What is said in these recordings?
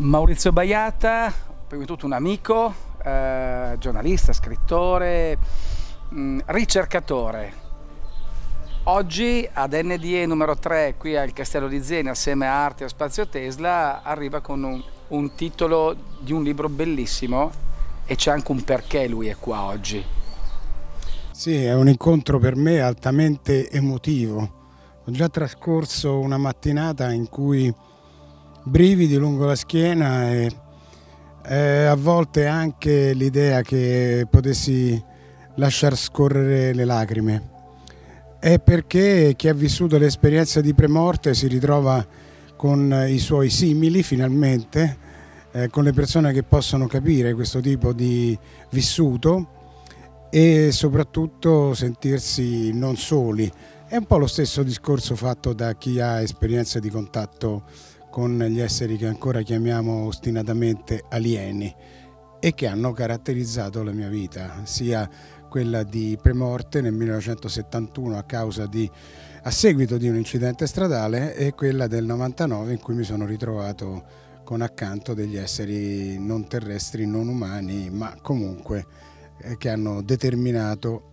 Maurizio Baiata, prima di tutto un amico, eh, giornalista, scrittore, mh, mm, ricercatore. Oggi ad NDE numero 3 qui al Castello di Zeni assieme a Arte e Spazio Tesla arriva con un, un titolo di un libro bellissimo e c'è anche un perché lui è qua oggi. Sì, è un incontro per me altamente emotivo. Ho già trascorso una mattinata in cui brividi lungo la schiena e eh, a volte anche l'idea che potessi lasciar scorrere le lacrime. È perché chi ha vissuto l'esperienza di premorte si ritrova con i suoi simili finalmente, eh, con le persone che possono capire questo tipo di vissuto e soprattutto sentirsi non soli. È un po' lo stesso discorso fatto da chi ha esperienza di contatto con gli esseri che ancora chiamiamo ostinatamente alieni e che hanno caratterizzato la mia vita, sia quella di premorte nel 1971 a, causa di, a seguito di un incidente stradale e quella del 99 in cui mi sono ritrovato con accanto degli esseri non terrestri, non umani, ma comunque eh, che hanno determinato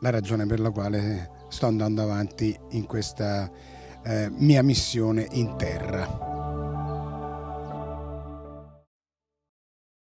la ragione per la quale sto andando avanti in questa eh, mia missione in terra.